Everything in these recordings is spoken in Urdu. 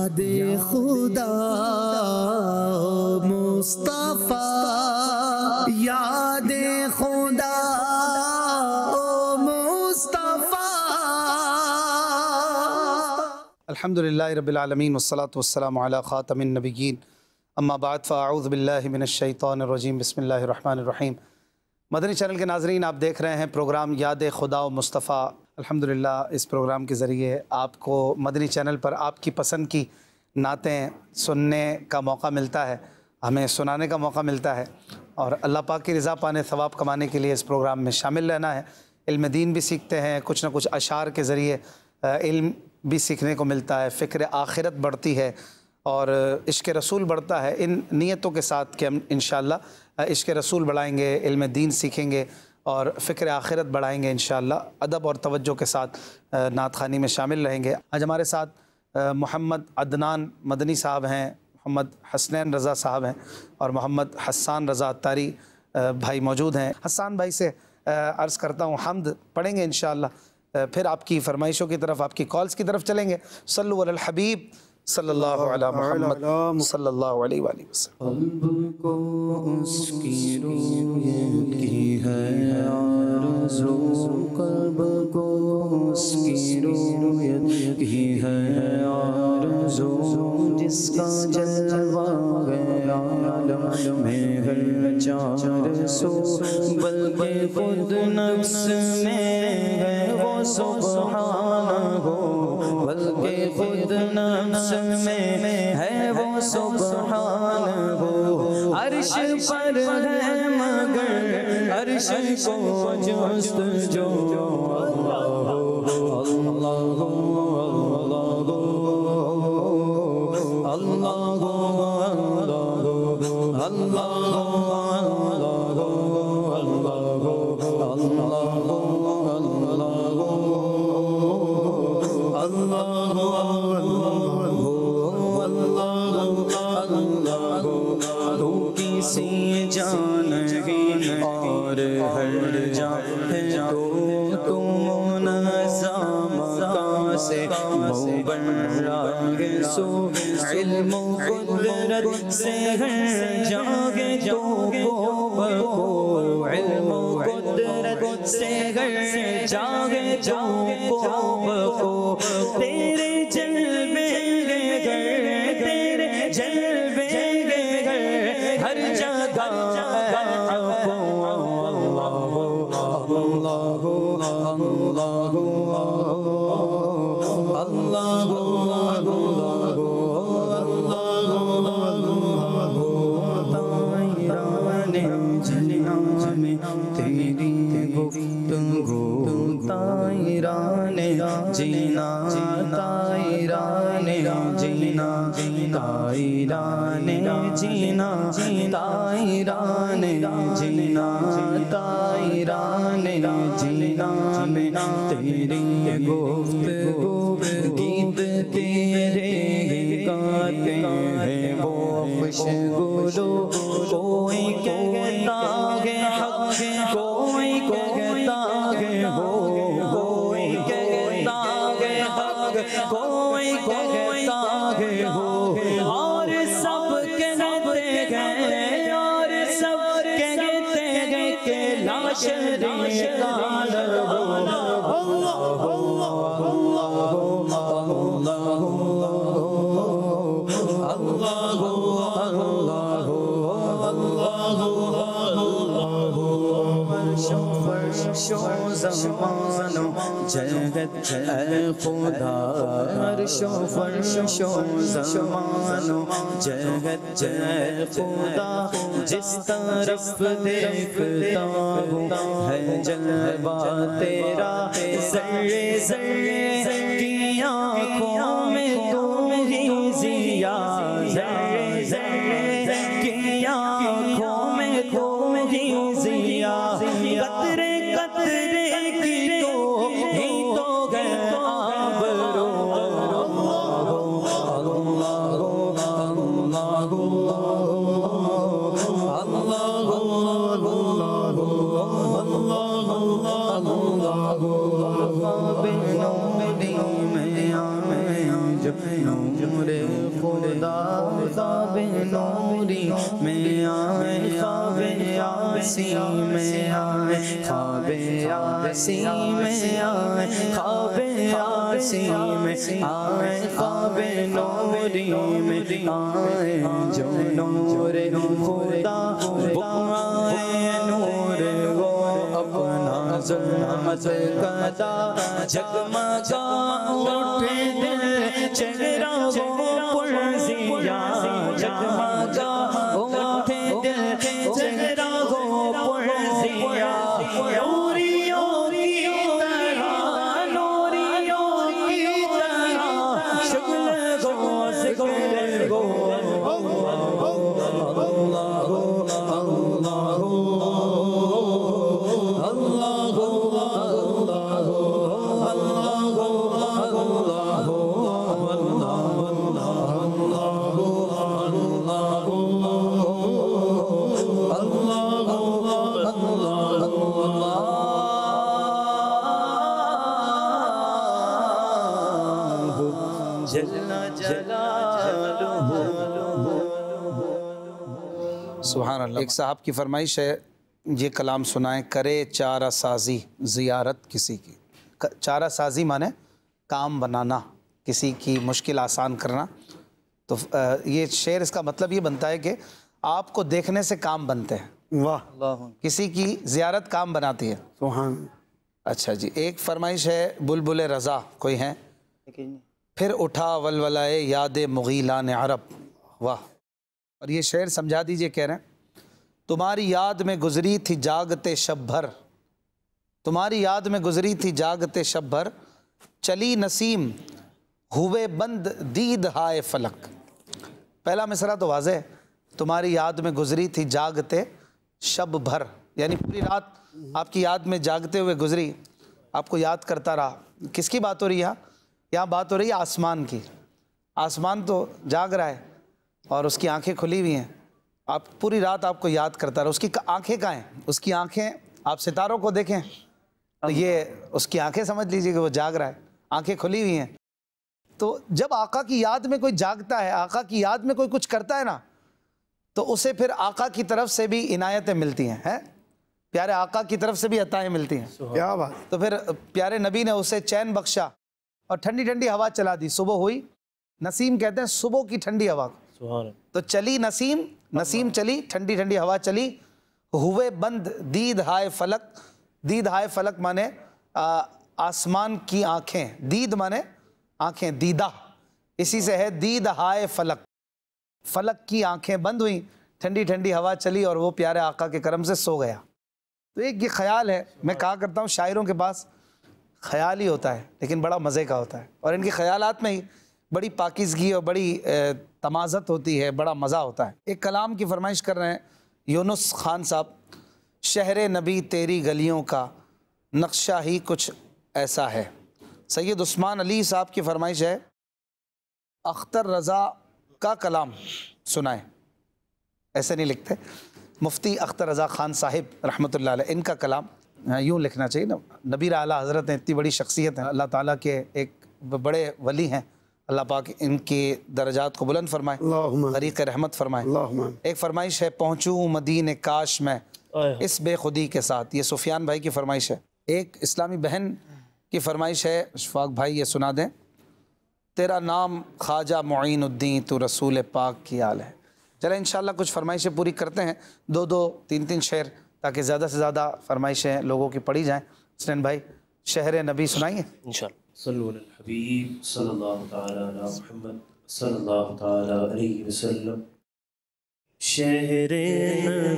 یاد خدا مصطفیٰ، یاد خدا الحمد للہ رب العالمین والصلاة والسلام علی خاتم النبیین۔ اما بعد، فاعوذ باللہ من الشیطان الرجیم۔ بسم اللہ الرحمن الرحیم۔ مدنی چینل کے ناظرین، آپ دیکھ رہے ہیں پروگرام یاد خدا و مصطفیٰ۔ الحمدللہ، اس پروگرام کے ذریعے آپ کو مدنی چینل پر آپ کی پسند کی نعتیں سننے کا موقع ملتا ہے، ہمیں سنانے کا موقع ملتا ہے اور اللہ پاک کی رضا پانے، ثواب کمانے کے لیے اس پروگرام میں شامل رہنا ہے۔ علم دین بھی سیکھتے ہیں، کچھ نہ کچھ اشعار کے ذریعے علم بھی سیکھنے کو ملتا ہے، فکر آخرت بڑھتی ہے اور عشق رسول بڑھتا ہے۔ ان نیتوں کے ساتھ کہ ہم انشاءاللہ عشق رسول بڑھائیں گے، علم دین سیکھیں گے۔ اور فکر آخرت بڑھائیں گے انشاءاللہ، ادب اور توجہ کے ساتھ نعت خوانی میں شامل رہیں گے۔ آج ہمارے ساتھ محمد عدنان مدنی صاحب ہیں، محمد حسنین رضا صاحب ہیں اور محمد حسان رضا اتاری بھائی موجود ہیں۔ حسان بھائی سے عرض کرتا ہوں، حمد پڑھیں گے انشاءاللہ۔ پھر آپ کی فرمائشوں کی طرف، آپ کی کالز کی طرف چلیں گے۔ صلو علی الحبیب۔ صلی اللہ علی محمد صلی اللہ علیہ وآلہ وسلم. قلب کو اس کی رویت کی ہے آرزو قلب کو اس کی رویت کی ہے آرزو جس کا جلوہ ہے عالم میں ہے چار سو بلکہ خود نفس میں ہے وہ سبحان ہو۔ کہ خود نفس میں ہے وہ سبحان ہو عرش پر ہے مگر عرش کو جست جو۔ بن سو علم و قدرت سے ہر جاگے جو کو علم و قدرت سے ہر جگت اے خدا عرش و فرش و زمانو جگت اے خدا جس طرف دیکھتا ہوں ہے جلوہ ظلمت کدا جگمگا اٹھے دل چہرہ وہ پرزیا جگمگا ایک صاحب کی فرمائش ہے یہ کلام سنائیں کرے چارہ سازی زیارت کسی کی۔ چارہ سازی مانے کام بنانا کسی کی مشکل آسان کرنا۔ تو یہ شعر اس کا مطلب یہ بنتا ہے کہ آپ کو دیکھنے سے کام بنتے ہیں۔ واہ۔ کسی کی زیارت کام بناتی ہے۔ سبحان۔ اچھا جی ایک فرمائش ہے بلبل رضا کوئی ہیں؟ پھر اٹھا ولولائے یاد مغیلان عرب۔ واہ۔ اور یہ شعر سمجھا دیجیے کہہ رہے ہیں۔ تمہاری یاد میں گزری تھی جاگتے شب بھر۔ تمہاری یاد میں گزری تھی جاگتے شب بھر۔ چلی نسیم، ہوئے بند دید ہائے فلک۔ پہلا مصرع تو واضح ہے۔ تمہاری یاد میں گزری تھی جاگتے شب بھر۔ یعنی پوری رات آپ کی یاد میں جاگتے ہوئے گزری۔ آپ کو یاد کرتا رہا۔ کس کی بات ہو رہی ہے؟ یہاں یہاں بات ہو رہی ہے آسمان کی۔ آسمان تو جاگ رہا ہے اور اس کی آنکھیں کھلی ہوئی ہیں۔ آپ پوری رات آپ کو یاد کرتا رہا اس کی آنکھیں کہاں ہیں؟ اس کی آنکھیں آپ ستاروں کو دیکھیں۔ تو یہ اس کی آنکھیں سمجھ لیجیے کہ وہ جاگ رہا ہے۔ آنکھیں کھلی ہوئی ہیں۔ تو جب آقا کی یاد میں کوئی جاگتا ہے آقا کی یاد میں کوئی کچھ کرتا ہے نا تو اسے پھر آقا کی طرف سے بھی عنایتیں ملتی ہیں ہیں؟ پیارے آقا کی طرف سے بھی عطائیں ملتی ہیں۔ کیا بات۔ تو پھر پیارے نبی نے اسے چین بخشا اور ٹھنڈی ٹھنڈی ہوا چلا دی۔ صبح ہوئی۔ نسیم کہتے ہیں صبح کی ٹھنڈی ہوا۔ تو چلی نسیم نسیم چلی ٹھنڈی ٹھنڈی ہوا چلی۔ ہوئے بند دید ہائے فلک۔ دید ہائے فلک مانے آسمان کی آنکھیں۔ دید مانے آنکھیں دیدہ۔ اسی سے ہے دید ہائے فلک۔ فلک کی آنکھیں بند ہوئیں ٹھنڈی ٹھنڈی ہوا چلی اور وہ پیارے آقا کے کرم سے سو گیا۔ تو ایک یہ خیال ہے میں کہا کرتا ہوں شاعروں کے پاس خیال ہی ہوتا ہے لیکن بڑا مزے کا ہوتا ہے۔ اور ان کے خیالات میں ہی بڑی پاکیزگی اور بڑی تمازت ہوتی ہے، بڑا مزہ ہوتا ہے۔ ایک کلام کی فرمائش کر رہے ہیں، یونس خان صاحب، شہر نبی تیری گلیوں کا نقشہ ہی کچھ ایسا ہے۔ سید عثمان علی صاحب کی فرمائش ہے، اختر رضا کا کلام سنائیں۔ ایسے نہیں لکھتے۔ مفتی اختر رضا خان صاحب رحمۃ اللہ علیہ، ان کا کلام یوں لکھنا چاہیے نا۔ نبی اعلیٰ حضرت ہیں، اتنی بڑی شخصیت ہیں۔ اللہ تعالیٰ کے ایک بڑے ولی ہیں۔ اللہ پاک ان کے درجات کو بلند فرمائے غریق رحمت فرمائے۔ ایک فرمائش ہے پہنچوں مدین کاش میں اس بے خودی کے ساتھ۔ یہ سفیان بھائی کی فرمائش ہے۔ ایک اسلامی بہن کی فرمائش ہے اشفاق بھائی یہ سنا دیں۔ تیرا نام خواجہ معین الدین تو رسول پاک کی آل ہے۔ چلیں انشاءاللہ کچھ فرمائشیں پوری کرتے ہیں۔ دو دو تین تین شعر تاکہ زیادہ سے زیادہ فرمائشیں لوگوں کی پڑھی جائیں۔ حسنین بھائی شہر نبی سنائیے۔ علی حبیب صلی اللہ تعالیٰ علی محمد صلی اللہ تعالیٰ علیہ وسلم۔ شہر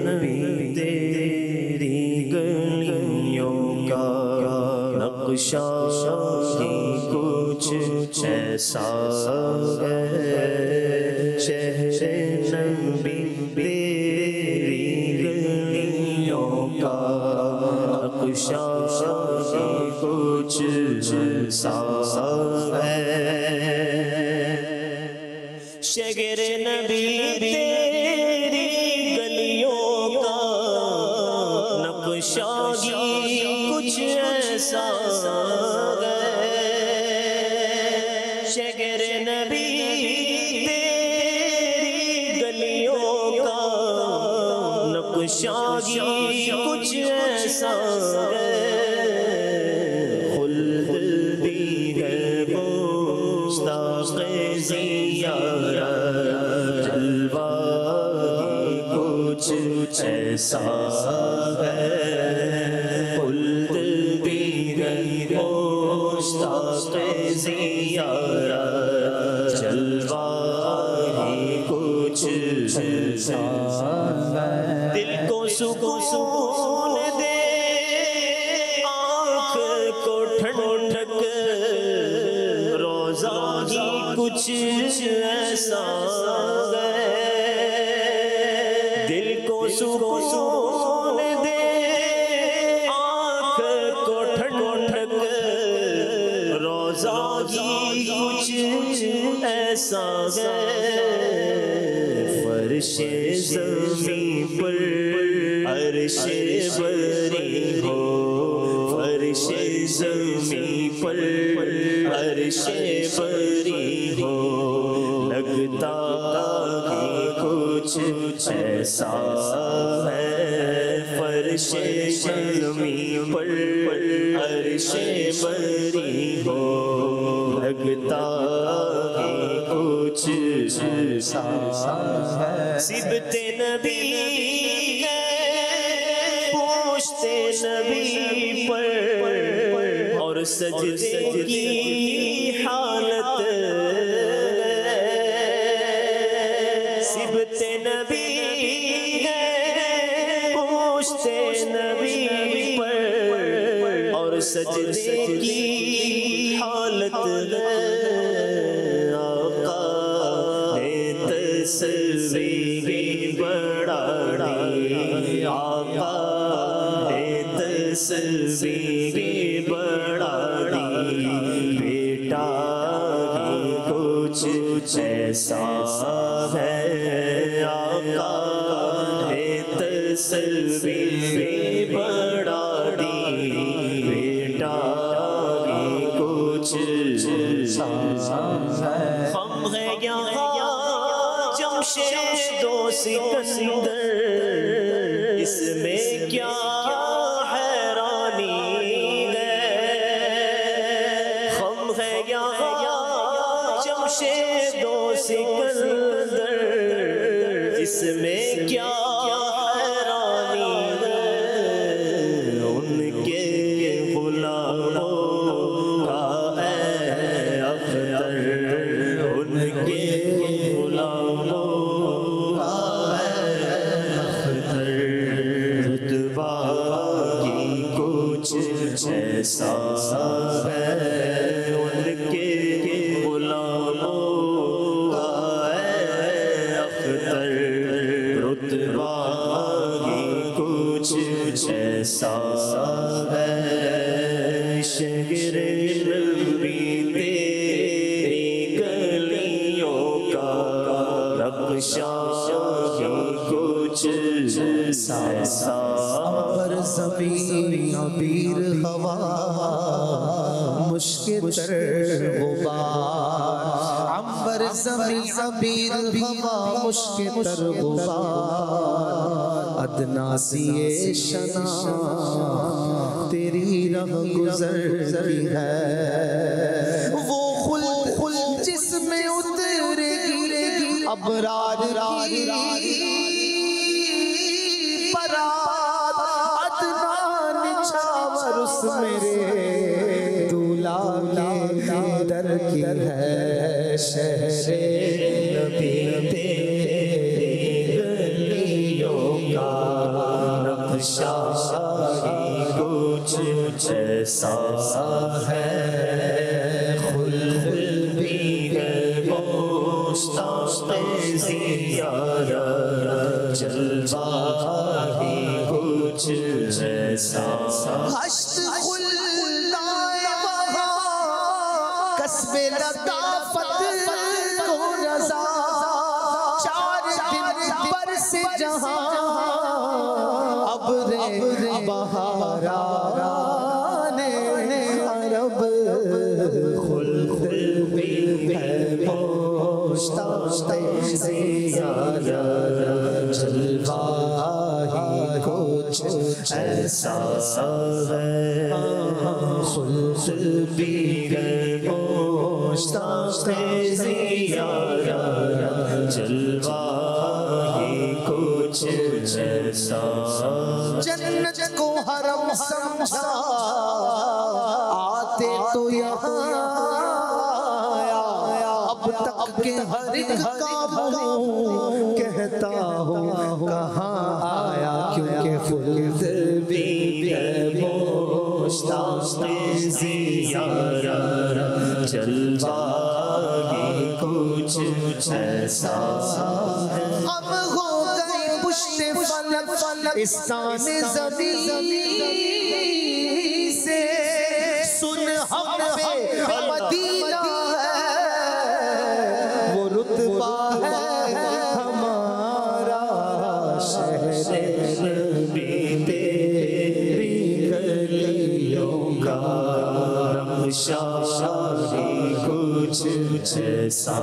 نبی تیری گلیوں کا نقشہ کچھ ایسا ہے۔ کچھ ایسا ہے۔ دل کو سکون دے۔ آنکھ کو ٹھنڈک۔ روزہ کی کچھ ایسا ہے۔ فرش زمین ایسا ہے فرش شلمی پر عرش بری ہو لگتا ہے کچھ سا سبت نبی پوچھتے نبی پر اور سجدے کی کیسا ہے شہر گلیوں کا نقشہ کچھ سیسا پر زمین پیر ہوا مشکل غبار امبر زمین پیر ہوا مشکل غبار ادنا سی شنا تیری رہ گزر کی ہے۔ وہ خلد جس میں اتر گی ابرار کی کچھ ایسا ہے ہم ہو گئے پشت کچھ ایسا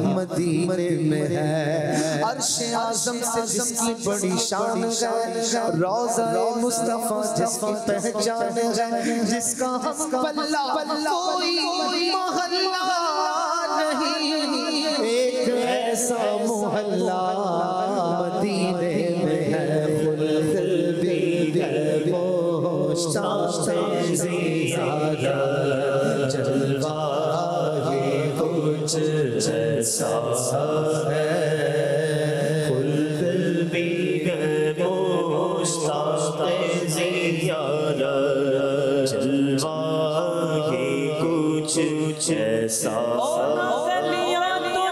مدینے میں ہے۔ عرش اعظم سے جس کی بڑی شان ہے۔ روزہ مصطفیٰ جس کی پہچان ہے۔ جس کا ہم پلہ کوئی محلہ نہیں۔ ایک ایسا محلہ مدینے میں ہے۔ خلق بھی ہے مشتاق زیادہ جلوہ کچھ ایسا ہے خلق بھی ہے مشتاق زیادہ جلوہ ہی کچھ ایسا گلیاں تو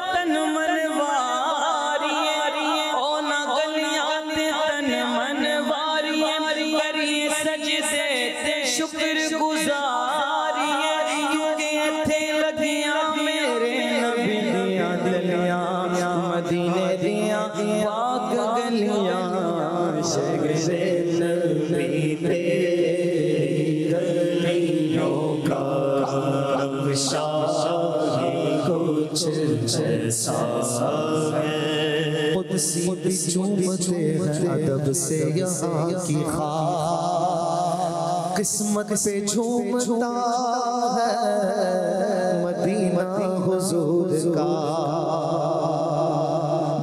چومتے ہیں ادب سے یہاں کی خواہ قسمت پہ جھومتا ہے مدینہ حضور کا۔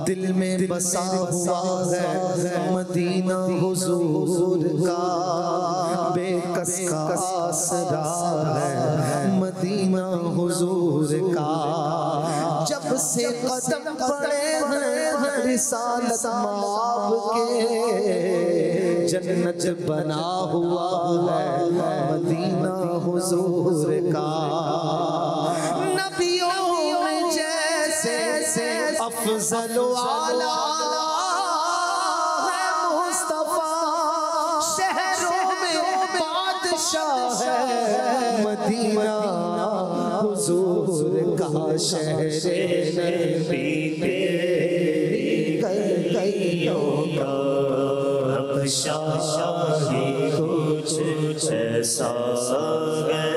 دل میں بسا ہوا ہے مدینہ حضور کا۔ بے کس کا آسرا ہے مدینہ حضور کا۔ جب سے قدم پڑے ہیں رسالت ماب کے، جنت بنا ہوا ہے، مدینہ حضور کا۔ نبیوں میں جیسے افضل و اعلیٰ ہے حضور کا شہر نبی تیری گلوں کا اب کچھ ایسا ہے۔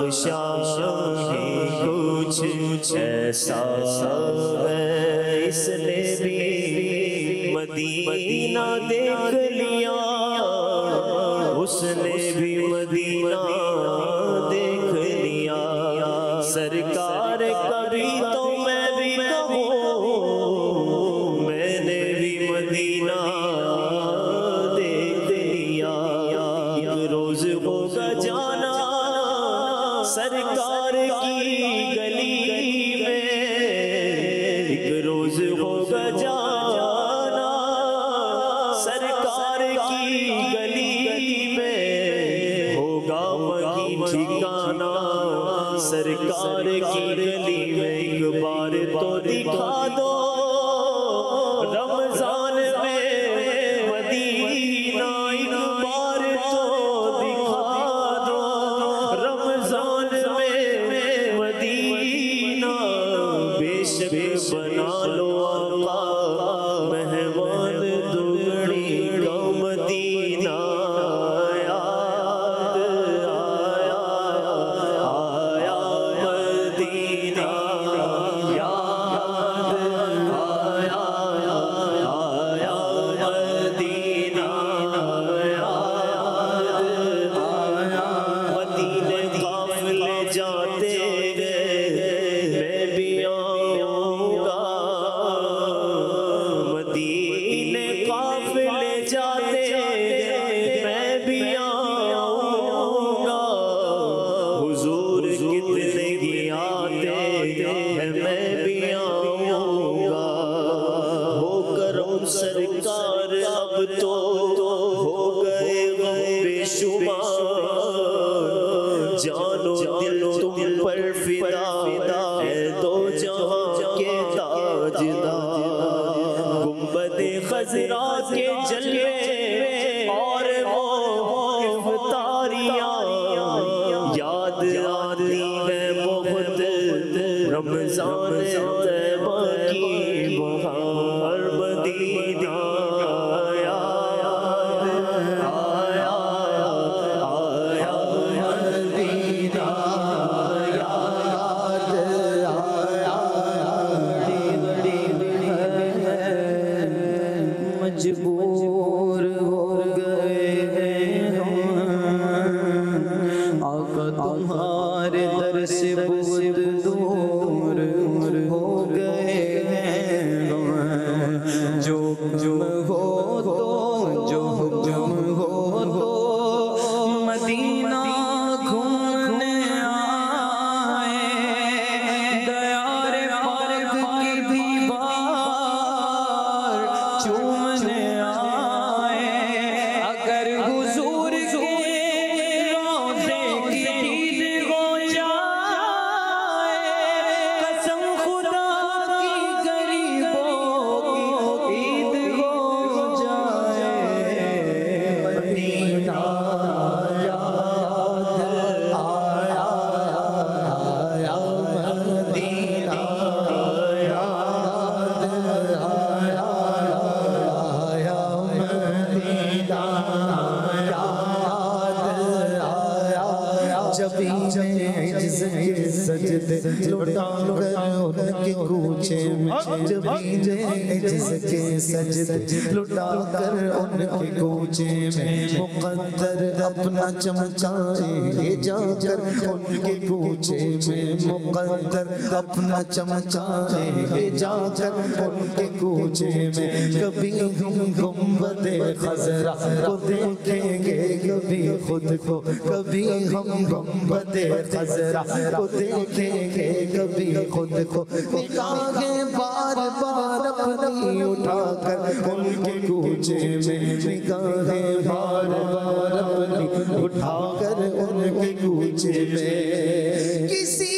بخشا کچھ ایسا اس نے بھی مدینہ دیکھ لیا اس نے بھی مدینہ ஒரு لٹا کر ان کے کوچے میں مقدر اپنا چمچائے جا کر ان کے کوچے میں مقدر اپنا چمچائے جا کر ان کے کوچے میں کبھی ہم گنبد خزرہ کو دیکھیں گے، کبھی خود کو، کبھی ہم گنبد خزرہ کو دیکھیں گے، کبھی خود کو۔ نگاہیں بار بار اپنی اٹھا کر کوچے میں نگاہیں بار بار اپنی اٹھا کر ان کے کوچے میں کسی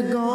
gone.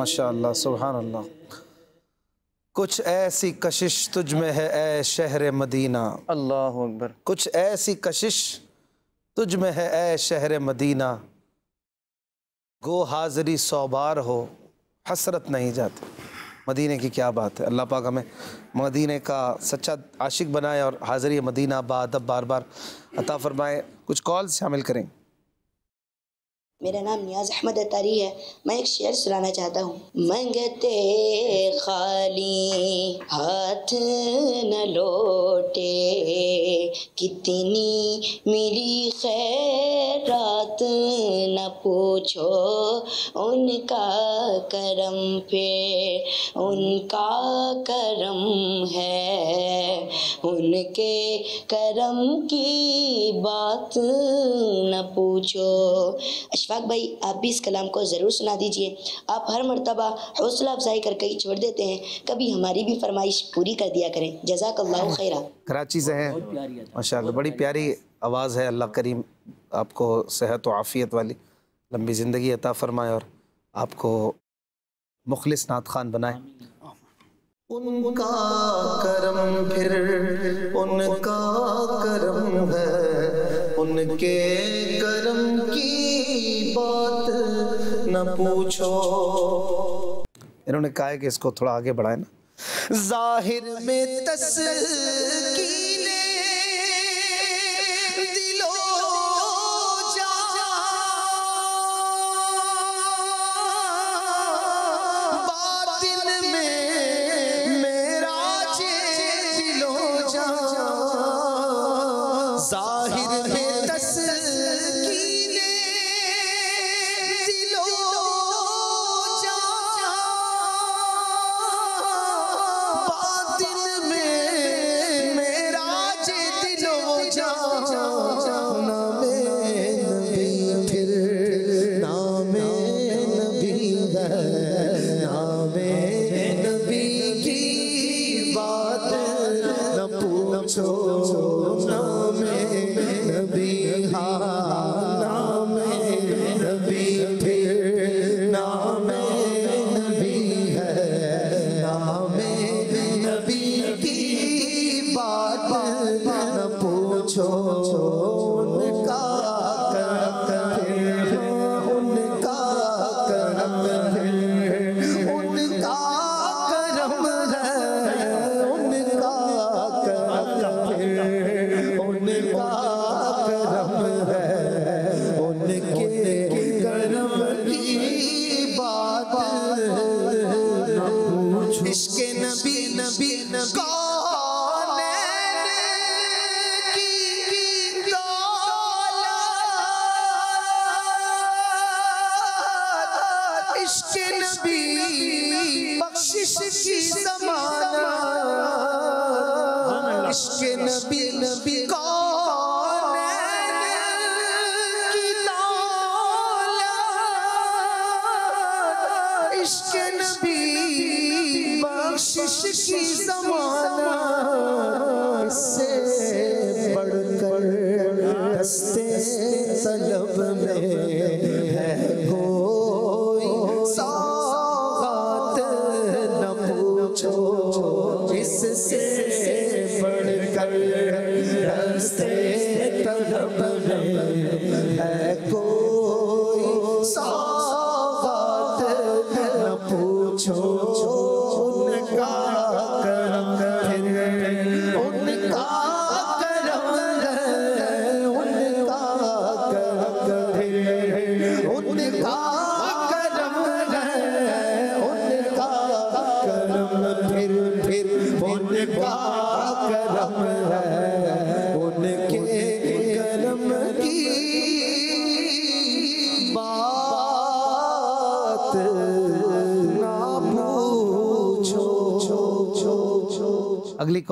ماشاء اللہ سبحان اللہ کچھ ایسی کشش تجھ میں ہے اے شہر مدینہ۔ اللہ اکبر۔ کچھ ایسی کشش تجھ میں ہے اے شہر مدینہ۔ گو حاضری سو بار ہو حسرت نہیں جاتی۔ مدینے کی کیا بات ہے؟ اللہ پاک ہمیں مدینے کا سچا عاشق بنائے اور حاضری مدینہ بادب بار بار عطا فرمائے۔ کچھ کالز شامل کریں۔ میرا نام نیاز احمد اتاری ہے۔ میں ایک شعر سنانا چاہتا ہوں۔ منگتے خالی ہاتھ نہ لوٹے، کتنی میری خیرات نہ پوچھو۔ ان کا کرم پہ ان کا کرم ہے۔ ان کے کرم کی بات نہ پوچھو۔ اشفاق بھائی آپ بھی اس کلام کو ضرور سنا دیجیے۔ آپ ہر مرتبہ حوصلہ افزائی کر کے چھوڑ دیتے ہیں کبھی ہماری بھی فرمائش پوری کر دیا کریں۔ جزاک اللہ خیرہ کراچی سے ہیں۔ ماشاء اللہ بڑی پیاری آواز ہے۔ اللہ کریم آپ کو صحت و عافیت والی لمبی زندگی عطا فرمائے اور آپ کو مخلص نعت خان بنائے۔ ان کا کرم پھر ان کا کرم ہے۔ ان کے کرم کی نہ پوچھو۔ انہوں نے کہا ہے کہ اس کو تھوڑا آگے بڑھائیں نا۔ ظاہر میں تسکین اس سے بڑھ کر ہستے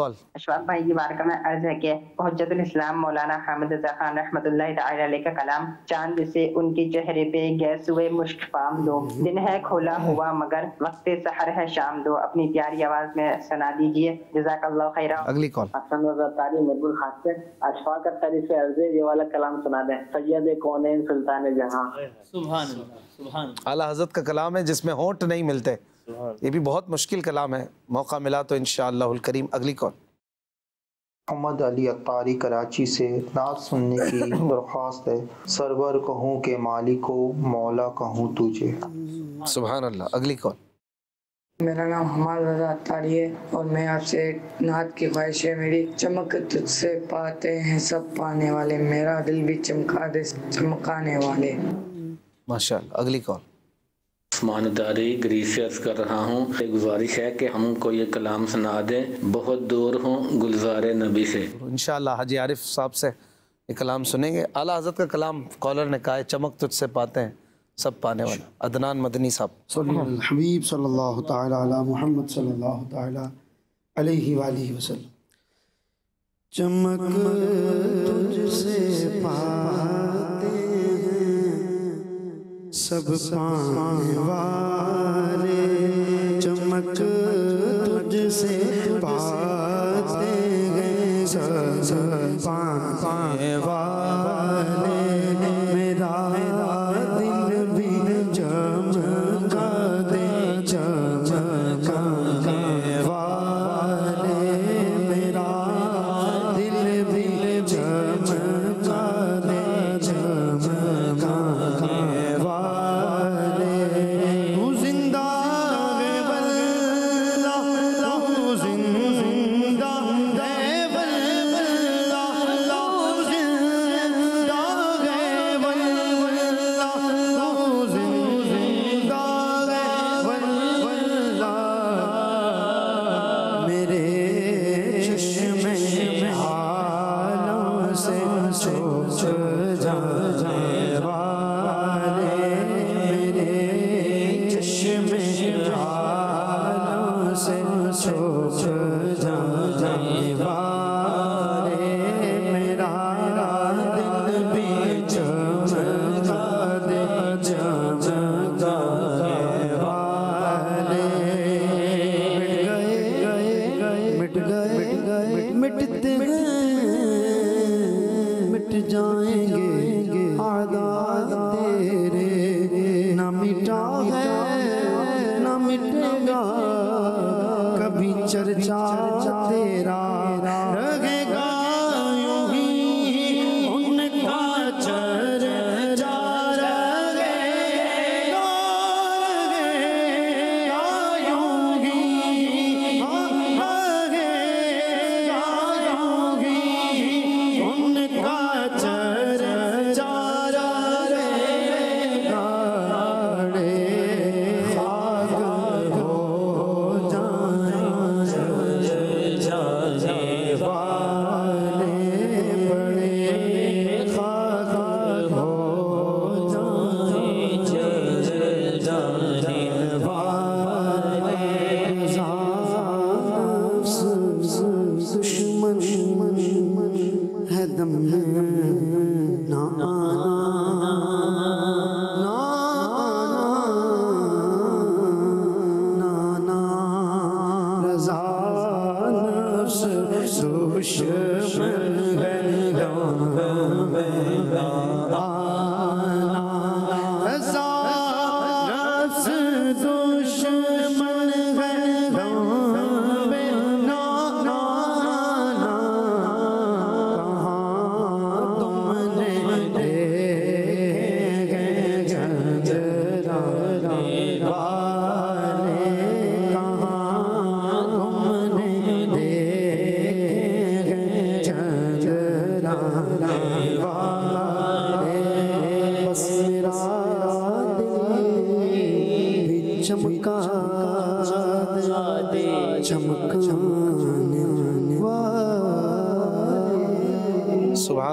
الانتقال اشفاق بھائی کی بارکہ میں عرض ہے کہ حجت الاسلام مولانا حامد رضا خان رحمۃ اللہ تعالی علیہ کا کلام چاند سے ان کے چہرے پہ گیس ہوئے مشک فام دو دن ہے کھولا ہوا مگر وقت سحر ہے شام دو اپنی پیاری آواز میں سنا دیجیے جزاک اللہ خیرہ اگلی کال حسن رضا تاری مربول خاص سے اشفاق اختری سے عرض یہ والا کلام سنا دیں سید کونین سلطان جہاں سبحان اللہ سبحان اللہ اعلیٰ حضرت کا کلام ہے جس میں ہونٹ نہیں ملتے یہ بھی بہت مشکل کلام ہے موقع ملا تو انشاءاللہ الکریم اگلی کال محمد علی اطاری کراچی سے نعت سننے کی درخواست ہے۔ سرور کہوں کہ مالک کو مولا کہوں تجھے۔ سبحان اللہ۔ اگلی کال۔ میرا نام حماد رضا اتاری ہے اور میں آپ سے ایک نعت کی خواہش ہے۔ میری چمک تجھ سے پاتے ہیں سب پانے والے۔ میرا دل بھی چمکا دے چمکانے والے۔ ماشاء اللہ اگلی کال۔ عثمان داری سے عرض کر رہا ہوں۔ ایک گزارش ہے کہ ہم کو یہ کلام سنا دیں۔ بہت دور ہوں گلزار نبی سے۔ انشاءاللہ حاجی عارف صاحب سے یہ کلام سنیں گے۔ اعلیٰ حضرت کا کلام کالر نے کہا ہے چمک تجھ سے پاتے ہیں سب پانے والا عدنان مدنی صاحب۔ صلی اللہ الحبیب صلی اللہ تعالی علی محمد صلی اللہ تعالی علیہ وآلہ وسلم۔ چمک تجھ سے پاتے ہیں سب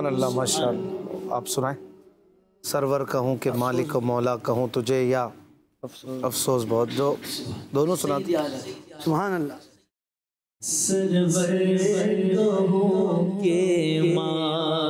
سبحان اللہ ماشاء اللہ آپ سنائیں۔ سرور کہوں کہ مالک و مولا کہوں تجھے یا افسوس بہت۔ جو دونوں سناتے سبحان اللہ۔ سرور کہوں کے مالک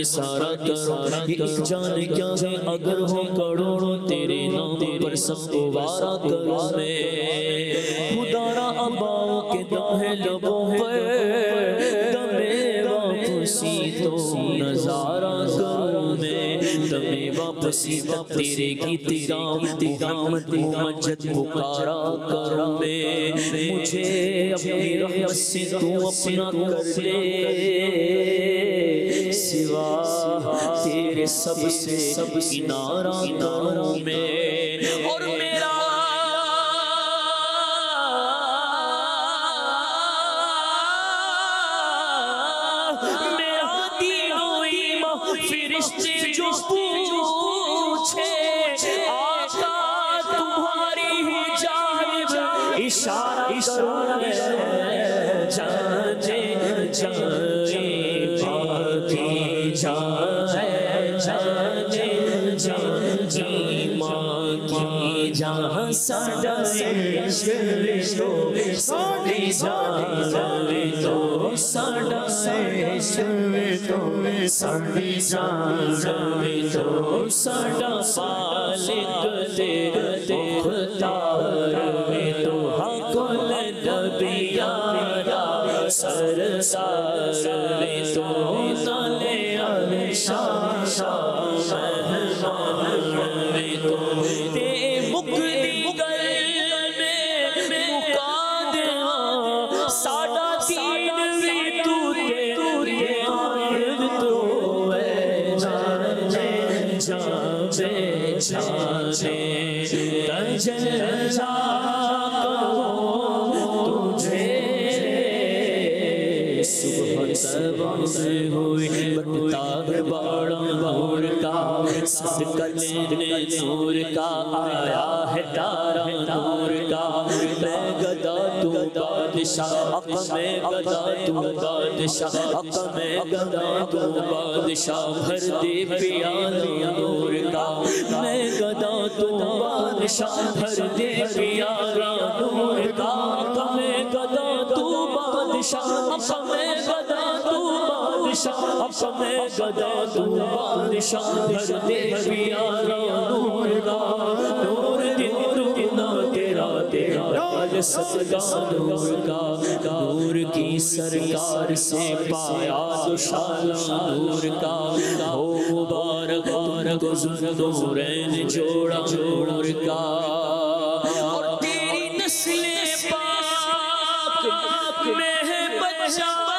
ان پر کرو یہ جان کیا ہے؟ اگر ہو کروڑوں تیرے نام پر سب کو وارہ کرو میں۔ خدا را اباؤ کے دم ہے، لبوں پر۔ دم واپسی تو نظارہ کروں میں۔ دم واپسی تب تیرے کی تیرا محمد مجد پکارا کروں میں۔ مجھے اپنی رحمت سے تو اپنا کر لے۔ تیرے سب سے سب کنارہ کروں میں اور میرا میرا دین و فرشتے جو پوچھے، آقا تمہاری ہی جانب اشارہ اشارہ sada ishq rishto sadi jaan to sada ishq rishto sadi jaan to sada salik de de mukhtar to hakul nabiya sar sar to بادشاہ حق میں گدا تو بادشاہ حق میں گدا تو بادشاہ، بھر دے پیالہ نور کا۔ میں گدا تو بادشاہ، بھر دے پیالہ نور کا۔ حق میں گدا تو بادشاہ حق میں گدا تو بادشاہ حق میں گدا تو بادشاہ، بھر دے پیالہ نور کا۔ نور دل تیرا تیرا صدقہ نور کا، نور کی سرکار سے پایا تو دشالا نور کا۔ ہو مبارک مبارک نورین جوڑا نور کا۔ اور تیری نسل پاک میں ہے بچہ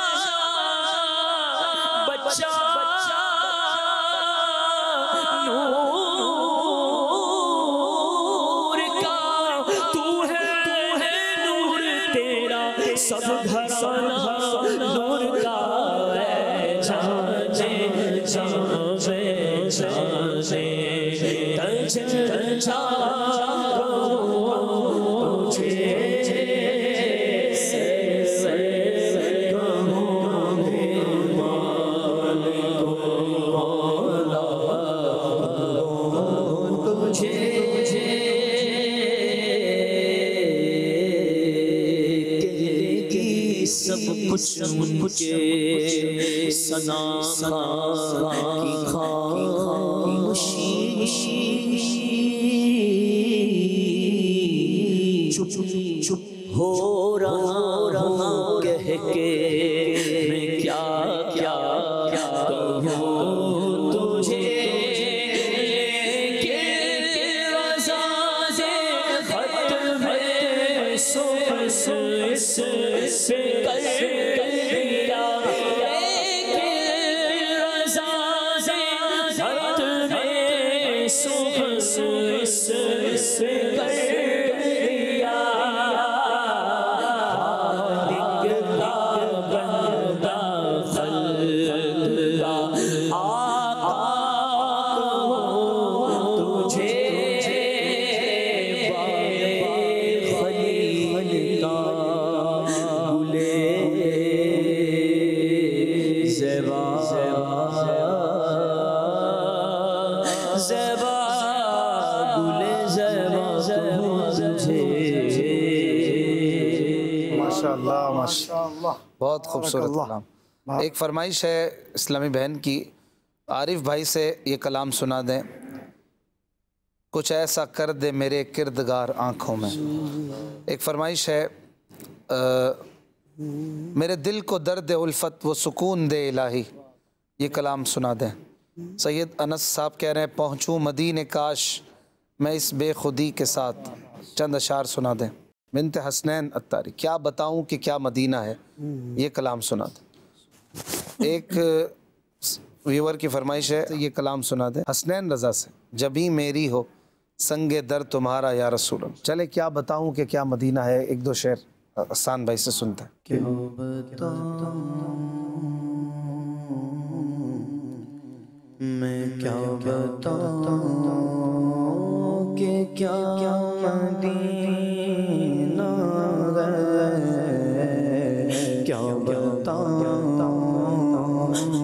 کچھ ان کے بہت خوبصورت کلام۔ ایک فرمائش ہے اسلامی بہن کی عارف بھائی سے یہ کلام سنا دیں۔ کچھ ایسا کر دے میرے کردگار آنکھوں میں۔ ایک فرمائش ہے میرے دل کو درد الفت وہ سکون دے الہی۔ یہ کلام سنا دیں۔ سید انس صاحب کہہ رہے ہیں پہنچوں مدین کاش میں اس بے خودی کے ساتھ۔ چند اشعار سنا دیں۔ بنت حسنین اتاری کیا بتاؤں کہ کیا مدینہ ہے؟ یہ کلام سنا دیں ایک ویور کی فرمائش ہے یہ کلام سنا دیں حسنین رضا سے جبھی میری ہو سنگ در تمہارا یا رسول اللہ۔ چلے کیا بتاؤں کہ کیا مدینہ ہے؟ ایک دو شعر حسان بھائی سے سنتے ہیں۔ میں کیا بتاؤں کہ کیا مدینہ Oh.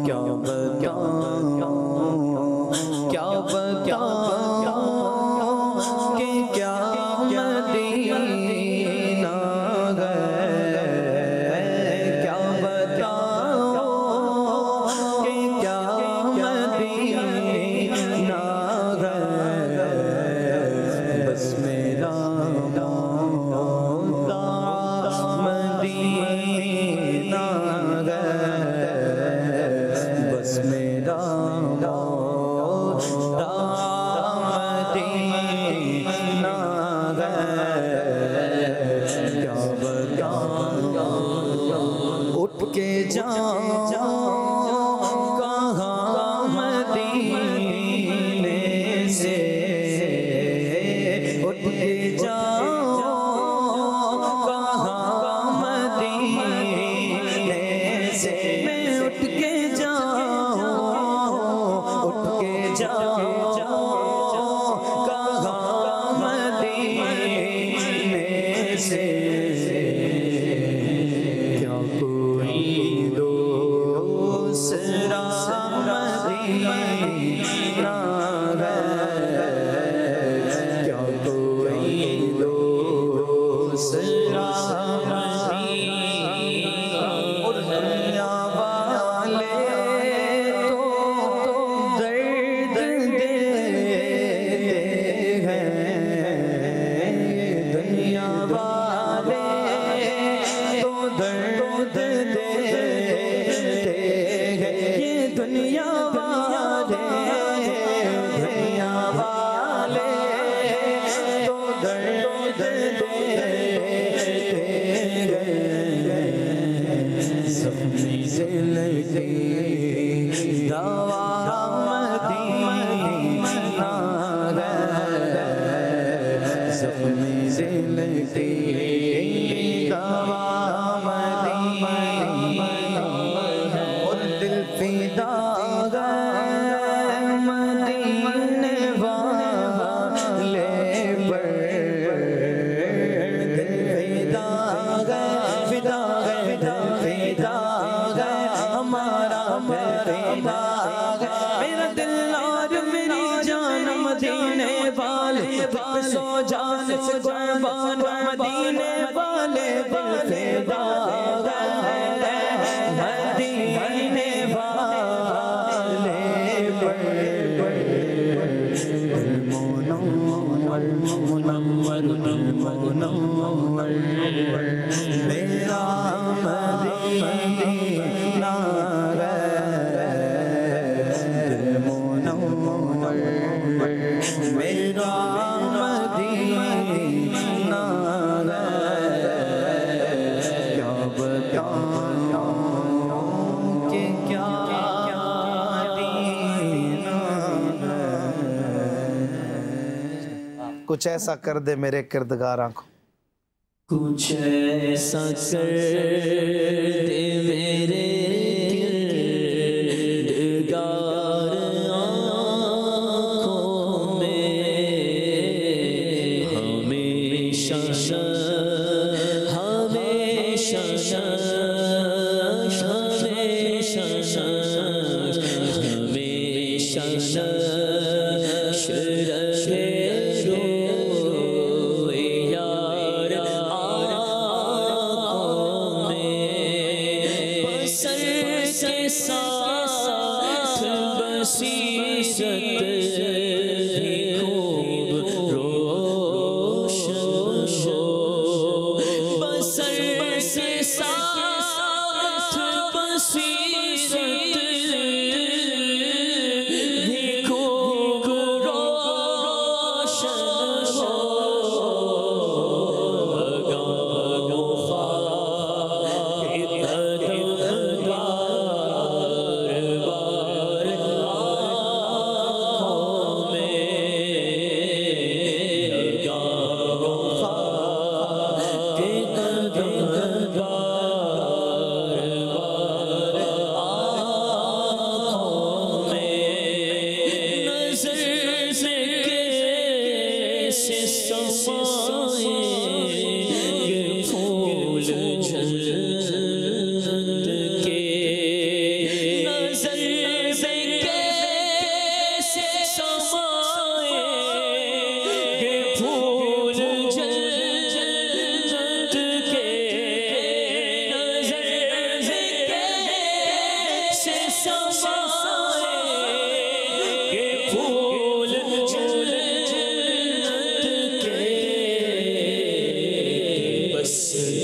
کچھ ایسا کر دے میرے کردگاراں کو۔ کچھ ایسا کر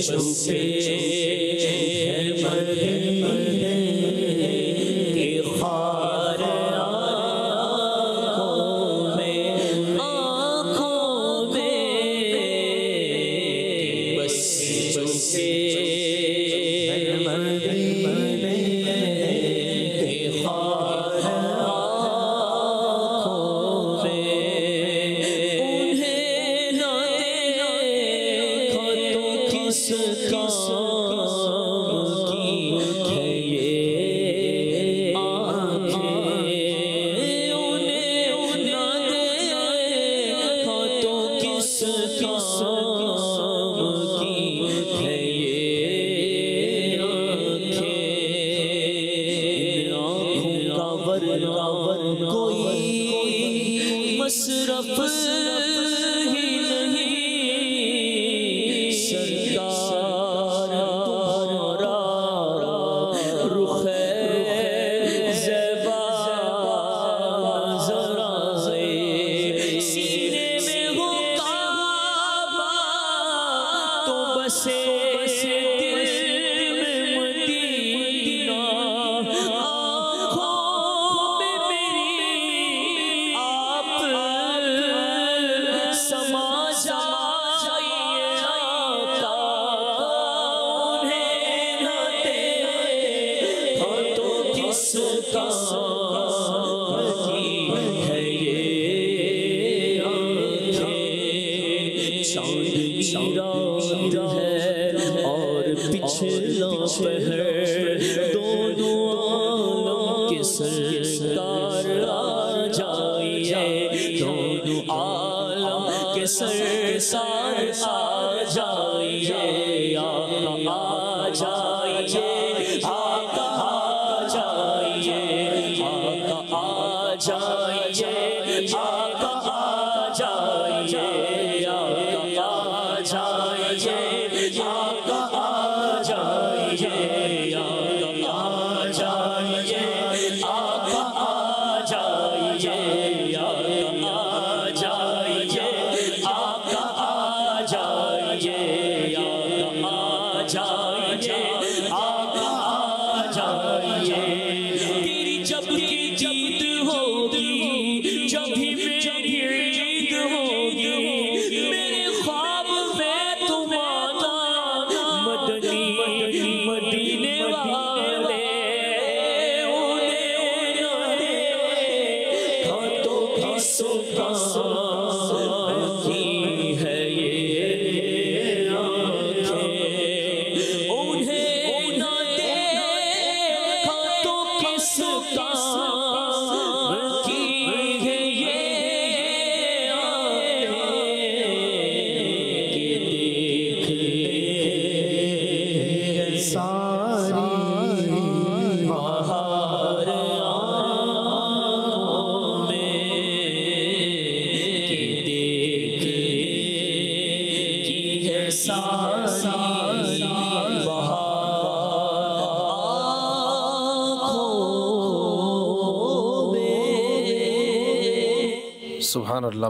Shri Shri Shri Shri jump him in.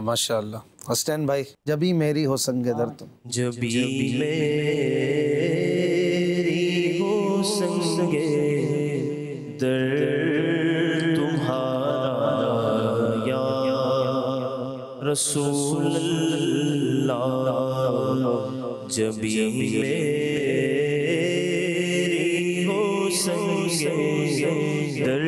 ماشاءاللہ ماشاءاللہ۔ حسین بھائی ہی میری ہو سنگے در تم جب ہی میری ہو سنگے در تمہارا یا رسول اللہ، جب ہی میری ہو سنگے در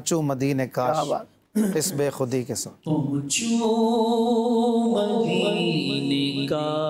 پہنچو مدینے کاش اس بے خودی کے ساتھ۔ پہنچو مدینے کاش۔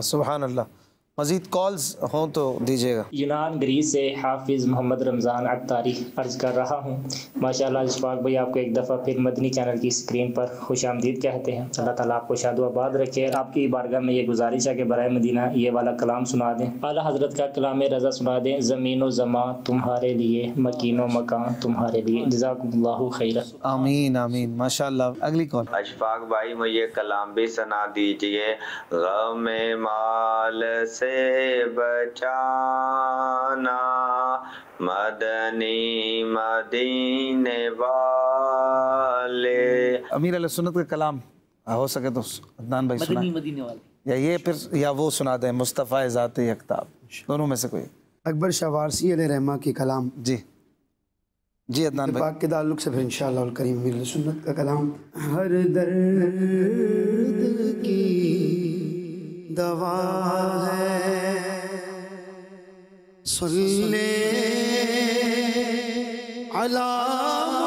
اللہ سبحان اللہ۔ مزید کالز ہوں تو دیجیے گا۔ یونان، گریس سے حافظ محمد رمضان عطاری عرض کر رہا ہوں۔ ماشاءاللہ اشفاق بھائی آپ کو ایک دفعہ پھر مدنی چینل کی سکرین پر خوش آمدید کہتے ہیں۔ اللہ تعالیٰ آپ کو شاد و آباد رکھے آپ کی بارگاہ میں یہ گزارش ہے کہ برائے مدینہ یہ والا کلام سنا دیں۔ اعلیٰ حضرت کا کلام رضا سنا دیں۔ زمین و زماں تمہارے لیے مکین و مکان تمہارے لیے۔ جزاکم اللہ خیر آمین آمین۔ ماشاء اللہ۔ اگلی کال۔ اشفاق بھائی مجھے کلام بھی سنا دیجیے۔ غم مال سے بچانا مدنی مدینے والے۔ امیر علیہ سنت کا کلام ہو سکے تو عدنان بھائی سنا مدینے والے۔ یا یہ پھر یا وہ سنا دیں مصطفیٰ ذات یکتاب۔ دونوں میں سے کوئی۔ اکبر شاہ وارسی علیہ رحمہ کی کلام۔ جی۔ جی عدنان بھائی۔ پاک کے تعلق سے پھر انشاءاللہ الکریم امیر علیہ سنت کا کلام۔ ہر درد کی دوا ہے۔ صلی علی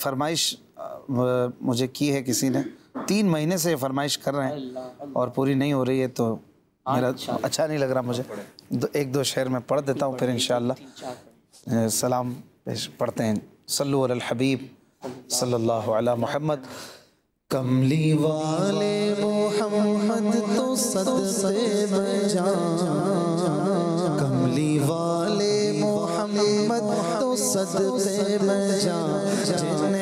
فرمائش مجھے کی ہے کسی نے؟ تین مہینے سے یہ فرمائش کر رہے ہیں اور پوری نہیں ہو رہی ہے تو میرا اچھا نہیں لگ رہا مجھے۔ ایک دو شعر میں پڑھ دیتا ہوں پھر انشاءاللہ۔ سلام پیش پڑھتے ہیں۔ صلو علی الحبیب صلی اللہ علی محمد۔ کملی والے محمد تو صدقے میں جان۔ کملی والے محمد تو صدقے میں جان۔ John.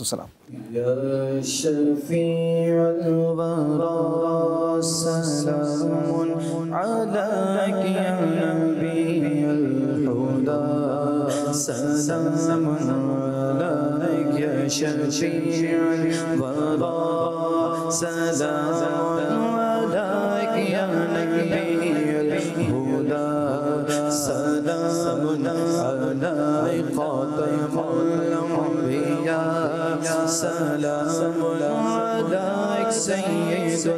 السلام سيد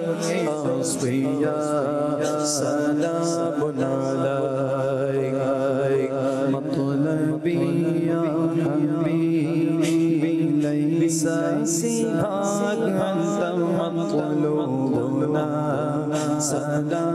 الأصفياء سلام عليك مطلبي يا حبيبي ليس سواك أنت مطلوبنا سلام